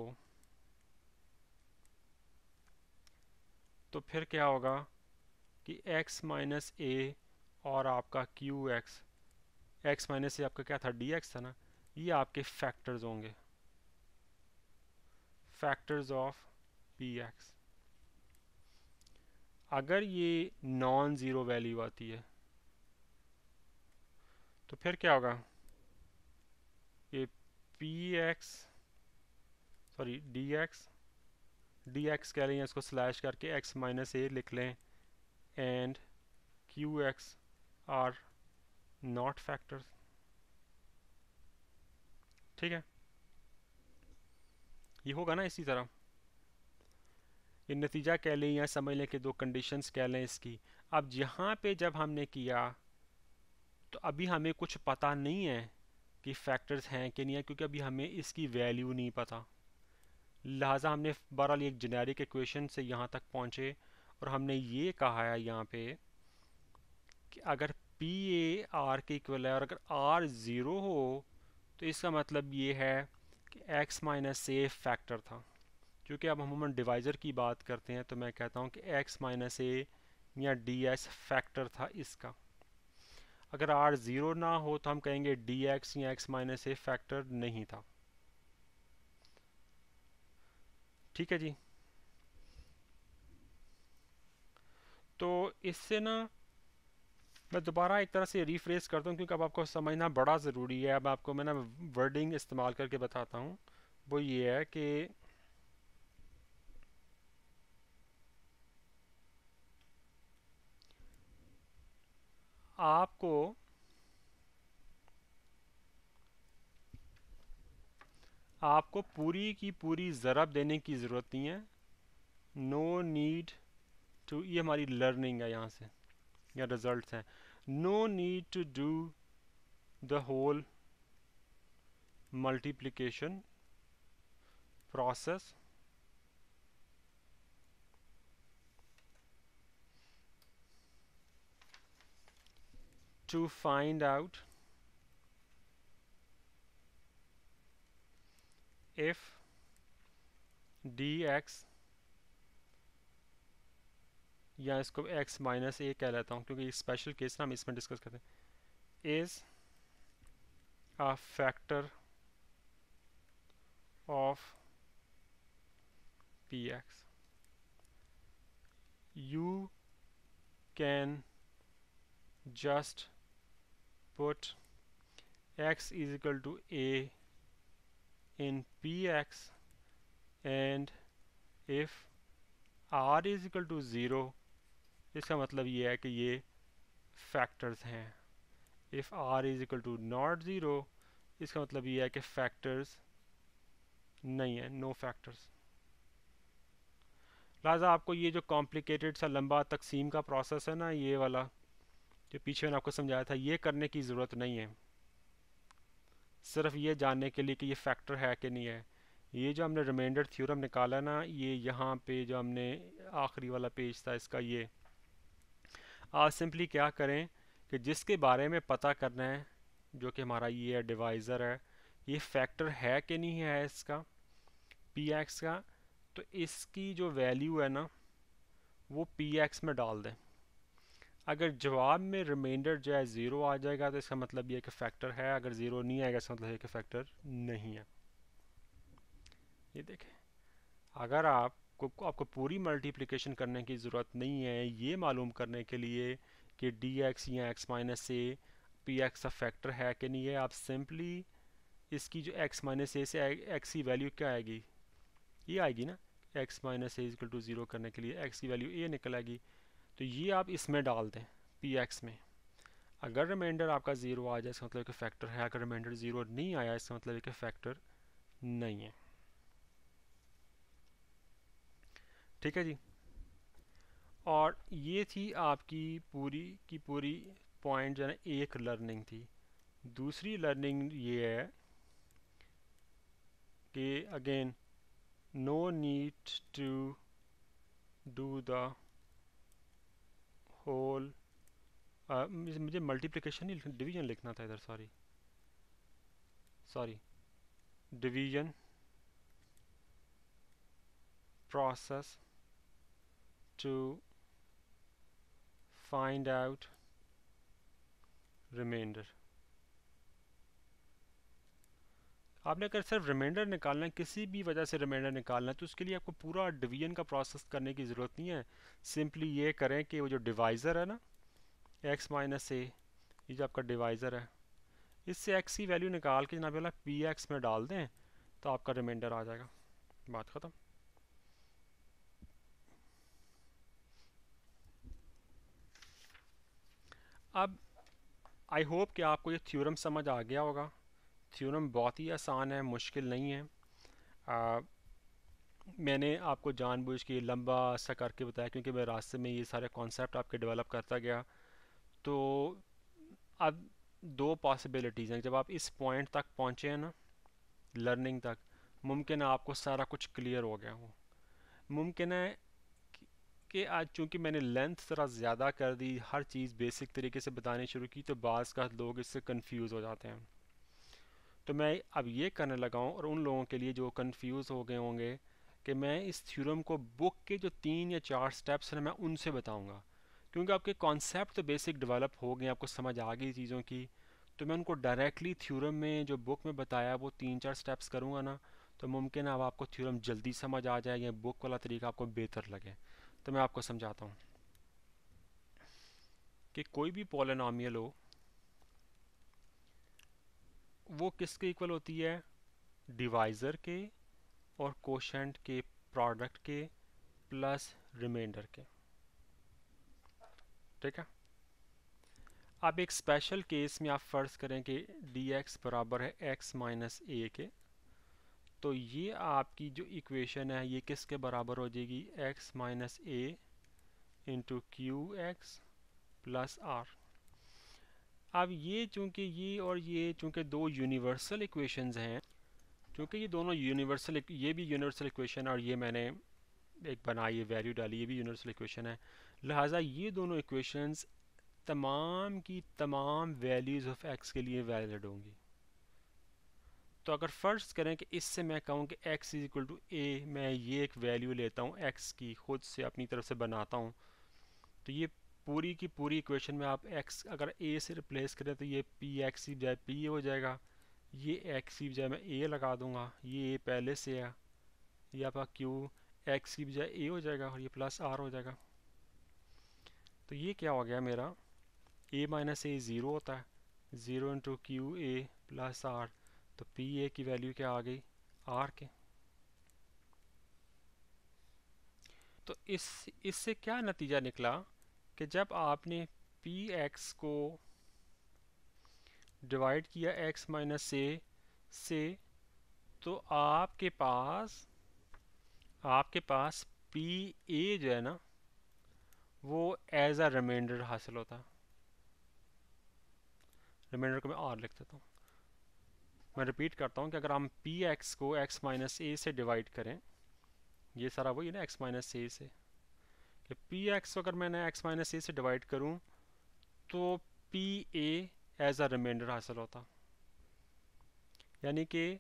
[SPEAKER 1] तो फिर क्या होगा कि x माइनस ए और आपका q x x minus a आपका क्या था? डी एक्स था ना? ये आपके फैक्टर्स होंगे। फैक्टर्स ऑफ़ पी एक्स अगर ये नॉन ज़ीरो वैल्यू आती है तो फिर क्या होगा? ये p x sorry d x d x कह हैं इसको स्लैश करके एक्स माइनस ए लिख लें and q x r not factors ठीक है? ये होगा ना इसी तरह। ये नतीजा कह लें या समझ लें कि दो कंडीशंस कह लें इसकी। अब यहाँ पे जब हमने किया तो अभी हमें कुछ पता नहीं है कि फैक्टर्स हैं कि नहीं है, क्योंकि अभी हमें इसकी वैल्यू नहीं पता। लिहाजा हमने बहरहाल एक जेनेरिक इक्वेशन से यहाँ तक पहुँचे और हमने ये कहा है यहाँ पे कि अगर पी ए आर के इक्वल है और अगर आर ज़ीरो हो तो इसका मतलब ये है कि एक्स माइनस ए फैक्टर था। क्योंकि अब हम डिवाइज़र की बात करते हैं तो मैं कहता हूँ कि एक्स माइनस ए या डी एस फैक्टर था इसका। अगर आर ज़ीरो ना हो तो हम कहेंगे डी एक्स या एक्स माइनस ए फैक्टर नहीं था। ठीक है जी? तो इससे ना, मैं दोबारा एक तरह से रिफ्रेश करता हूँ, क्योंकि अब आपको समझना बड़ा ज़रूरी है। अब आपको मैं ना वर्डिंग इस्तेमाल करके बताता हूँ। वो ये है कि आपको आपको पूरी की पूरी ज़रब देने की ज़रूरत नहीं है। नो नीड टू ये हमारी लर्निंग है यहाँ से, या रिजल्ट्स हैं। No need to do the whole multiplication process to find out if dx या इसको x माइनस ए कह लेता हूँ, क्योंकि स्पेशल केस ना हम इसमें डिस्कस करते हैं। Is a factor of p x you can just put x is equal to a in px, and if r is equal to zero इसका मतलब ये है कि ये फैक्टर्स हैं। If r is equal to not zero इसका मतलब ये है कि फैक्टर्स नहीं है नो फैक्टर्स लिहाजा आपको ये जो कॉम्प्लिकेटेड सा लंबा तकसीम का प्रोसेस है ना, ये वाला जो पीछे मैंने आपको समझाया था, ये करने की ज़रूरत नहीं है। सिर्फ़ ये जानने के लिए कि ये फैक्टर है कि नहीं है। ये जो हमने रिमाइंडर थ्योरम निकाला ना, ये यहाँ पे जो हमने आखिरी वाला पेज था इसका ये। आप सिंपली क्या करें कि जिसके बारे में पता करना है, जो कि हमारा ये है डिवाइज़र है, ये फैक्टर है कि नहीं है इसका पी एक्स का तो इसकी जो वैल्यू है ना, वो पी एक्स में डाल दें। अगर जवाब में रिमाइंडर जो है ज़ीरो आ जाएगा तो इसका मतलब ये कि फैक्टर है। अगर ज़ीरो नहीं आएगा, इसका मतलब है कि फैक्टर नहीं है। ये देखें। अगर आप को आपको पूरी मल्टीप्लिकेशन करने की ज़रूरत नहीं है, ये मालूम करने के लिए कि डी एक्स या x minus a p x का फैक्टर है कि नहीं है, आप सिंपली इसकी जो एक्स माइनस ए से एक्स की वैल्यू क्या आएगी? ये आएगी ना? X minus a is equal to zero करने के लिए एक्स की वैल्यू ए निकल आएगी। तो ये आप इसमें डाल दें पी एक्स में। अगर रिमाइंडर आपका ज़ीरो आ जाए, इसका मतलब कि फ़ैक्टर है, अगर रिमाइंडर ज़ीरो नहीं आया, इसका मतलब कि फ़ैक्टर नहीं है। ठीक है जी? और ये थी आपकी पूरी की पूरी पॉइंट जो है एक लर्निंग थी। दूसरी लर्निंग ये है कि again no need to do the whole मुझे मल्टीप्लिकेशन ही डिवीज़न लिखना था इधर sorry sorry division process to find out remainder. आपने अगर सिर्फ़ रिमाइंडर निकालना है, किसी भी वजह से रिमाइंडर निकालना है तो उसके लिए आपको पूरा डिवीज़न का प्रोसेस करने की ज़रूरत नहीं है। सिंपली ये करें कि वो जो डिवाइज़र है ना एक्स माइनस ए ये जो आपका डिवाइज़र है, इससे एक्स की वैल्यू निकाल के जनाब पी एक्स में डाल दें तो आपका रिमाइंडर आ जाएगा। बात ख़त्म। अब आई होप कि आपको ये थ्योरम समझ आ गया होगा। थ्योरम बहुत ही आसान है मुश्किल नहीं है। आ, मैंने आपको जानबूझ के लंबा सा करके बताया क्योंकि मैं रास्ते में ये सारे कॉन्सेप्ट आपके डेवलप करता गया। तो अब दो पॉसिबिलिटीज़ हैं। जब आप इस पॉइंट तक पहुँचे हैं ना लर्निंग तक मुमकिन है आपको सारा कुछ क्लियर हो गया हो। मुमकिन है कि आज चूँकि मैंने लेंथ ज़रा ज़्यादा कर दी हर चीज़ बेसिक तरीके से बतानी शुरू की तो बाज़ का लोग इससे कंफ्यूज हो जाते हैं। तो मैं अब ये करने लगा हूँ और उन लोगों के लिए जो कंफ्यूज हो गए होंगे कि मैं इस थ्योरम को बुक के जो तीन या चार स्टेप्स हैं, मैं उनसे बताऊँगा। क्योंकि आपके कॉन्सेप्ट तो बेसिक डेवलप हो गए आपको समझ आ गई चीज़ों की तो मैं उनको डायरेक्टली थ्योरम में जो बुक में बताया वो तीन चार स्टेप्स करूँगा ना तो मुमकिन है अब आपको थ्योरम जल्दी समझ आ जाए या बुक वाला तरीका आपको बेहतर लगे। तो मैं आपको समझाता हूँ कि कोई भी पोलिनोमियल हो वो किसके इक्वल होती है? डिवाइज़र के और कोशेंट के प्रोडक्ट के प्लस रिमाइंडर के। ठीक है? अब एक स्पेशल केस में आप फ़र्ज़ करें कि डी एक्स बराबर है एक्स माइनस ए के। तो ये आपकी जो इक्वेशन है, ये किसके बराबर हो जाएगी? X minus a into q x plus r अब ये चूँकि ये और ये चूँकि दो यूनिवर्सल इक्वेशंस हैं क्योंकि ये दोनों यूनिवर्सल ये भी यूनिवर्सल इक्वेशन और ये मैंने एक बनाई है वैल्यू डाली, ये भी यूनिवर्सल इक्वेशन है। लिहाजा ये दोनों इक्वेशंस तमाम की तमाम वैल्यूज़ ऑफ़ एक्स के लिए वैलिड होंगी। तो अगर फ़र्ज़ करें कि इससे मैं कहूँ कि x is equal to a मैं ये एक वैल्यू लेता हूँ एक्स की खुद से अपनी तरफ़ से बनाता हूँ तो ये पूरी की पूरी इक्वेशन में आप x अगर a से रिप्लेस करें तो ये पी एक्स की बजाय पी हो जाएगा। ये x की बजाय मैं a लगा दूँगा। ये a पहले से है। ये आपका q x की बजाय a हो जाएगा और ये प्लस r हो जाएगा। तो ये क्या हो गया मेरा? a माइनस ए ज़ीरो होता है। Zero into q a plus r तो पी ए की वैल्यू क्या आ गई? आर के। तो इस, इससे क्या नतीजा निकला? कि जब आपने पी एक्स को डिवाइड किया एक्स माइनस ए से तो आपके पास आपके पास पी ए जो है ना, वो एज अ रिमाइंडर हासिल होता रिमाइंडर को मैं आर लिख देता हूँ। मैं रिपीट करता हूँ कि अगर हम पी एक्स को एक्स माइनस ए से डिवाइड करें, ये सारा वही है ना एक्स माइनस ए से। कि पी एक्स अगर मैंने एक्स माइनस ए से डिवाइड करूँ तो p a as a reminder हासिल होता। यानी कि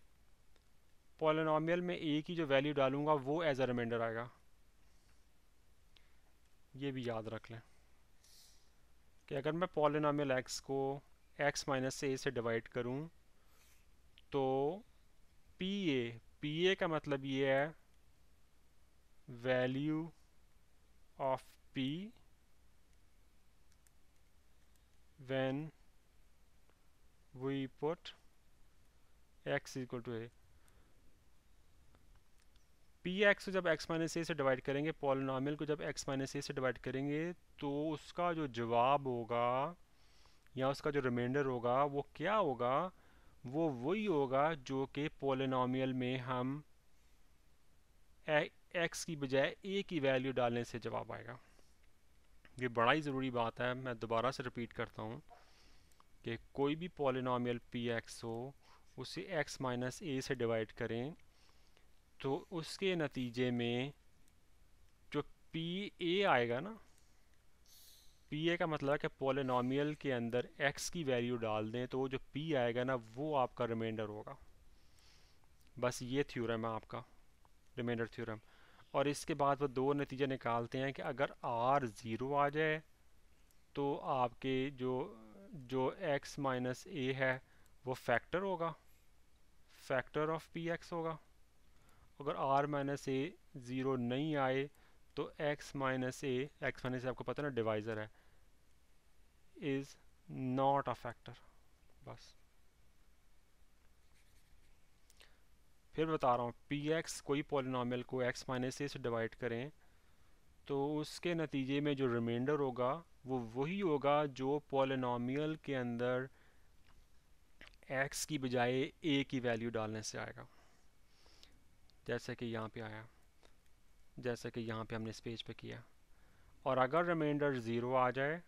[SPEAKER 1] पॉलिनॉमियल में ए की जो वैल्यू डालूँगा, वो एज अ रिमाइंडर आएगा। ये भी याद रख लें कि अगर मैं पॉलिनॉमियल एक्स को एक्स माइनस ए से डिवाइड करूँ तो पी ए पी ए का मतलब ये है value of p when we put x equal to a. P x को जब एक्स माइनस ए से डिवाइड करेंगे पॉलिनॉमियल को जब एक्स माइनस ए से डिवाइड करेंगे तो उसका जो जवाब होगा या उसका जो रिमाइंडर होगा, वो क्या होगा? वो वही होगा जो कि पोलिनोमियल में हम एक्स की बजाय ए की वैल्यू डालने से जवाब आएगा। ये बड़ा ही ज़रूरी बात है, मैं दोबारा से रिपीट करता हूँ कि कोई भी पोलिनोमियल पी एक्स हो, उसे एक्स माइनस ए से डिवाइड करें तो उसके नतीजे में जो पी ए आएगा ना पी ए का मतलब है कि पोलिनोमियल के अंदर एक्स की वैल्यू डाल दें तो जो पी आएगा ना, वो आपका रिमाइंडर होगा। बस ये थ्योरम है आपका रिमाइंडर थ्योरम और इसके बाद वो दो नतीजे निकालते हैं कि अगर आर ज़ीरो आ जाए तो आपके जो जो एक्स माइनस ए है, वो फैक्टर होगा। फैक्टर ऑफ़ पी एक्स होगा। अगर आर माइनस ए ज़ीरो नहीं आए तो x minus a x minus a आपको पता ना डिवाइज़र है इज़ नॉट अ फैक्टर बस। फिर बता रहा हूँ पी एक्स कोई पोलिनोमियल को एक्स माइनस ए से डिवाइड करें तो उसके नतीजे में जो रिमाइंडर होगा, वो वही होगा जो पोलिनोमियल के अंदर एक्स की बजाय ए की वैल्यू डालने से आएगा। जैसे कि यहाँ पे आया, जैसे कि यहाँ पे हमने इस पेज पे किया। और अगर रिमाइंडर ज़ीरो आ जाए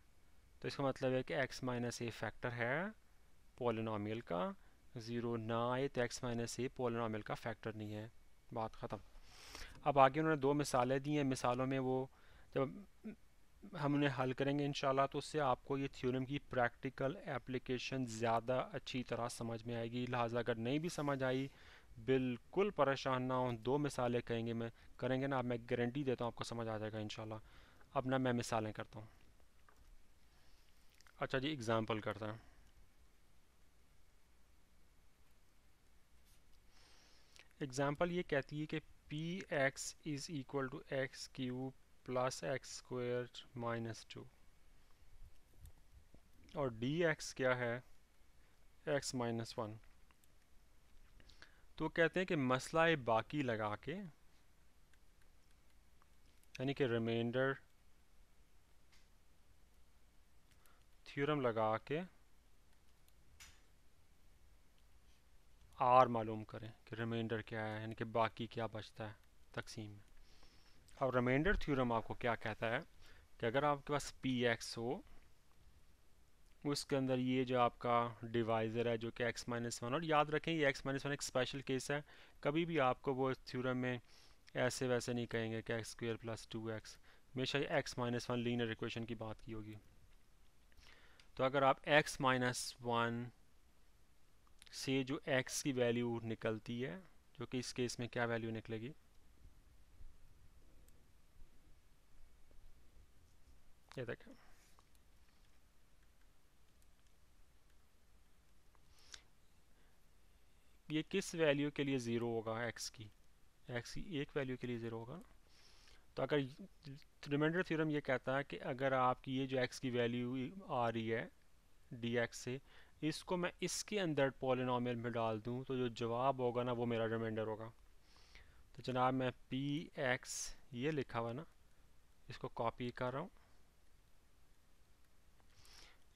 [SPEAKER 1] तो इसका मतलब है कि एक्स माइनस ए फैक्टर है पोलिनोमियल का। ज़ीरो ना आए तो x माइनस ए पोलिनोमियल का फैक्टर नहीं है। बात ख़त्म। अब आगे उन्होंने दो मिसालें दी हैं। मिसालों में वो जब हम उन्हें हल करेंगे इन तो उससे आपको ये थ्योरम की प्रैक्टिकल एप्लीकेशन ज़्यादा अच्छी तरह समझ में आएगी। लिहाजा अगर नहीं भी समझ आई, बिल्कुल परेशान ना हो। दो मिसालें कहेंगे मैं, करेंगे ना मैं गारंटी देता हूँ आपको समझ आ जाएगा इन अब ना मैं मिसालें करता हूँ। अच्छा जी एग्ज़ाम्पल करते हैं। एग्ज़ाम्पल ये कहती है कि p x is equal to x cube plus x square minus two. और डी एक्स क्या है? X minus one. तो कहते हैं कि मसला बाकी लगा के, यानी कि रिमाइंडर थ्योरम लगा के आर मालूम करें कि रिमाइंडर क्या है, यानी कि बाकी क्या बचता है तकसीम में। अब रिमाइंडर थ्योरम आपको क्या कहता है कि अगर आपके पास पी एक्स हो, उसके अंदर ये जो आपका डिवाइज़र है, जो कि एक्स माइनस वन और याद रखें ये एक्स माइनस वन एक स्पेशल केस है, कभी भी आपको वो इस थ्योरम में ऐसे वैसे नहीं कहेंगे कि x square plus two x हमेशा x minus one linear equation की बात की होगी। तो अगर आप एक्स माइनस वन से जो एक्स की वैल्यू निकलती है, जो कि इस केस में क्या वैल्यू निकलेगी? ये देखें। ये किस वैल्यू के लिए ज़ीरो होगा एक्स की? एक्स की एक वैल्यू के लिए ज़ीरो होगा तो अगर रिमाइंडर थ्योरम ये कहता है कि अगर आपकी ये जो एक्स की वैल्यू आ रही है डी एक्स से इसको मैं इसके अंदर पोलिनोमियल में डाल दूँ तो जो जवाब होगा ना, वो मेरा रिमाइंडर होगा। तो जनाब, मैं पी एक्स ये लिखा हुआ ना, इसको कॉपी कर रहा हूँ।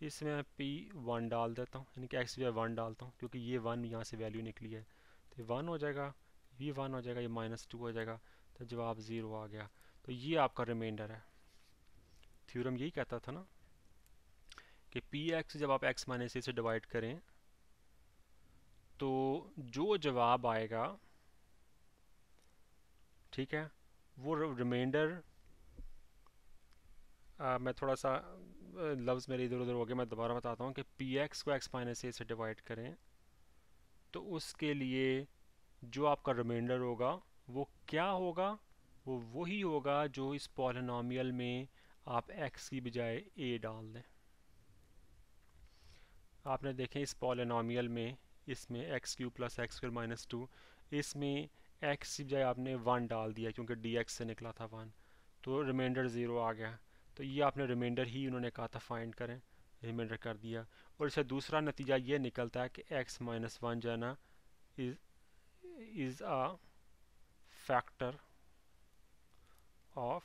[SPEAKER 1] इसमें मैं पी वन डाल देता हूँ, यानी कि एक्स वी वन डालता हूँ, क्योंकि ये वन यहाँ से वैल्यू निकली है। तो वन हो जाएगा वी वन हो जाएगा, ये माइनस टू हो जाएगा तो जवाब ज़ीरो आ गया। तो ये आपका रिमाइंडर है। थ्योरम यही कहता था ना कि पी एक्स जब आप एक्स माइनस ए से डिवाइड करें तो जो जवाब आएगा, ठीक है, वो रिमाइंडर मैं थोड़ा सा लफ्ज़ मेरे इधर उधर हो गया मैं दोबारा बताता हूँ कि पी एक्स को एक्स माइनस ए से डिवाइड करें तो उसके लिए जो आपका रिमाइंडर होगा, वो क्या होगा? वो वही होगा जो इस पॉलिनॉमियल में आप एक्स की बजाय ए डाल दें। आपने देखें इस पॉलिनॉमियल में, इसमें x cube plus x square minus two इसमें एक्स की बजाय आपने वन डाल दिया क्योंकि डी एक्स से निकला था वन तो रिमाइंडर ज़ीरो आ गया। तो ये आपने रिमाइंडर ही उन्होंने कहा था फाइंड करें रिमाइंडर कर दिया। और इससे दूसरा नतीजा ये निकलता है कि एक्स माइनस वन जो है ना is is a factor of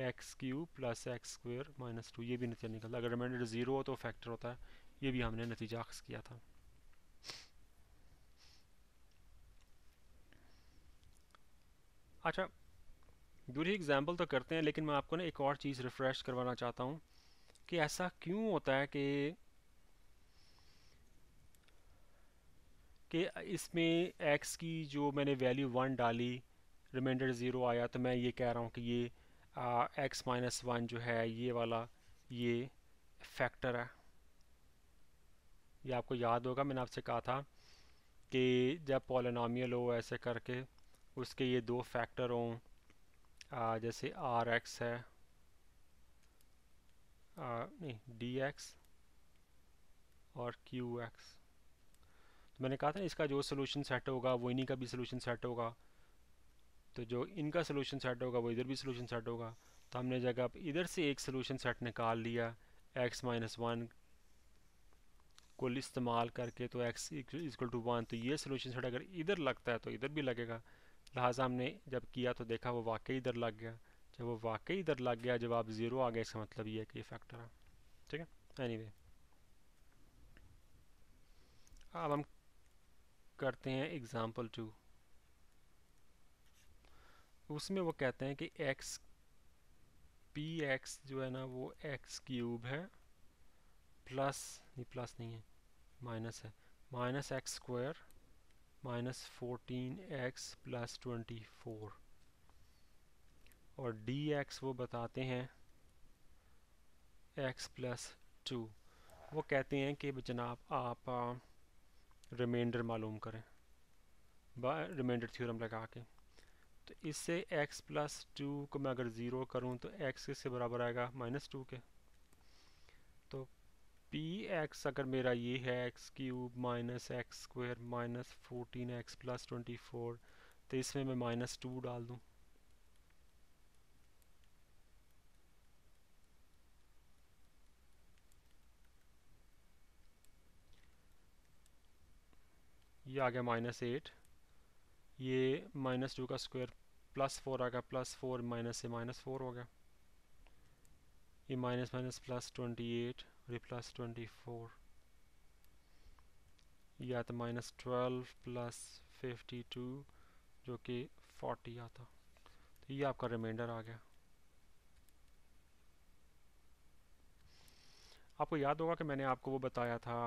[SPEAKER 1] x cube plus x square minus two ये भी नतीजा निकलता है। अगर रिमाइंडर ज़ीरो हो तो फैक्टर होता है। ये भी हमने नतीजा अक्स किया था। अच्छा दूरी एग्ज़ाम्पल तो करते हैं, लेकिन मैं आपको ना एक और चीज़ रिफ़्रेश करवाना चाहता हूँ कि ऐसा क्यों होता है कि कि इसमें एक्स की जो मैंने वैल्यू वन डाली रिमाइंडर ज़ीरो आया तो मैं ये कह रहा हूँ कि ये एक्स माइनस वन जो है, ये वाला, ये फैक्टर है। ये आपको याद होगा मैंने आपसे कहा था कि जब पॉलिनॉमियल हो ऐसे करके उसके ये दो फैक्टर हों जैसे आर एक्स है आ, नहीं डी एक्स और क्यू एक्स तो मैंने कहा था इसका जो सोल्यूशन सेट होगा वो इन्हीं का भी सोल्यूशन सेट होगा। तो जो इनका सोल्यूशन सेट होगा वो इधर भी सोल्यूशन सेट होगा। तो हमने जगह इधर से एक सोल्यूशन सेट निकाल लिया एक्स माइनस वन को इस्तेमाल करके तो एक्स इक्वल टू वन तो ये सोल्यूशन सेट अगर इधर लगता है तो इधर भी लगेगा। लिहाजा हमने जब किया तो देखा वो वाकई इधर लग गया। जब वो वाकई इधर लग गया, जब आप ज़ीरो आ गया इसका मतलब ये है कि ये फैक्टर है ठीक है? Any anyway. अब हम करते हैं एग्ज़ाम्पल टू उसमें वो कहते हैं कि एक्स पी एक्स जो है ना, वो एक्स क्यूब है। प्लस नहीं प्लस नहीं है माइनस है। Minus x square minus fourteen x plus twenty four और डी एक्स वो बताते हैं एक्स प्लस टू वो कहते हैं कि जनाब आप रिमाइंडर मालूम करें। रिमाइंडर थ्योरम लगा के। तो इससे x प्लस टू को मैं अगर ज़ीरो करूँ तो x किससे बराबर आएगा? माइनस टू के। तो पी एक्स अगर मेरा ये है x cube minus x square minus fourteen x plus twenty four तो इसमें मैं माइनस टू डाल दूँ। ये आ गया माइनस एट ये माइनस टू का स्क्वायर प्लस फोर आ गया प्लस फोर माइनस से माइनस फोर हो गया। ये minus minus plus twenty eight और ये प्लस ट्वेंटी फोर या तो minus twelve plus fifty two जो कि फोर्टी आता। तो ये आपका रिमाइंडर आ गया। आपको याद होगा कि मैंने आपको वो बताया था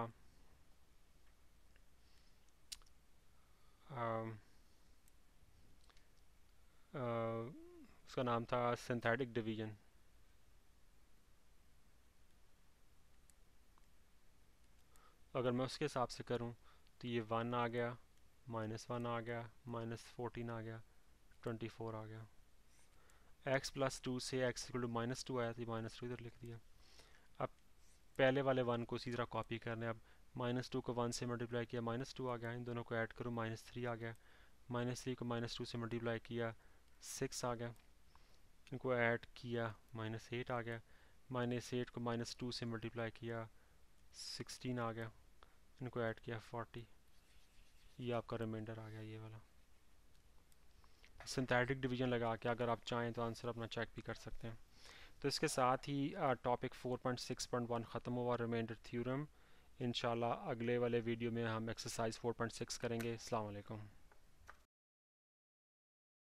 [SPEAKER 1] उसका नाम था सिंथेटिक डिवीज़न अगर मैं उसके हिसाब से करूँ तो ये वन आ गया माइनस वन आ गया माइनस फोर्टीन आ गया ट्वेंटी फोर आ गया। एक्स प्लस टू से x equal to minus two आया था माइनस टू इधर लिख दिया। अब पहले वाले वन को इसी तरह कॉपी करने, अब माइनस टू को वन से मल्टीप्लाई किया माइनस टू आ गया, इन दोनों को ऐड करूँ माइनस थ्री आ गया। माइनस थ्री को माइनस टू से मल्टीप्लाई किया सिक्स आ गया। इनको ऐड किया माइनस एट आ गया। माइनस एट को माइनस टू से मल्टीप्लाई किया सिक्सटीन आ गया। इनको ऐड किया फोर्टी ये आपका रिमाइंडर आ गया, ये वाला। सिंथेटिक डिवीज़न लगा के अगर आप चाहें तो आंसर अपना चेक भी कर सकते हैं। तो इसके साथ ही टॉपिक 4.6.1 ख़त्म हुआ रिमाइंडर थ्योरम इन अगले वाले वीडियो में हम एक्सरसाइज 4.6 करेंगे। अलैक्म